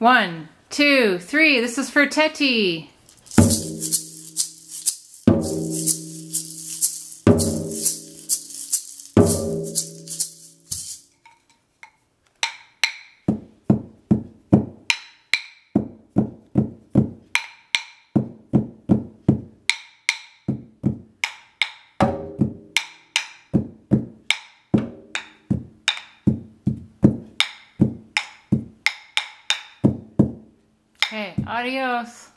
One, two, three. This is for Teti. Okay, adios.